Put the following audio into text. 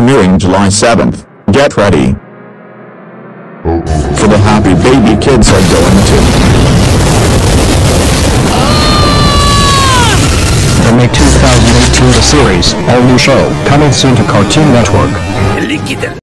premiering July 7th. Get ready. For the happy baby kids are going to. The May 2018 series, all new show, coming soon to Cartoon Network.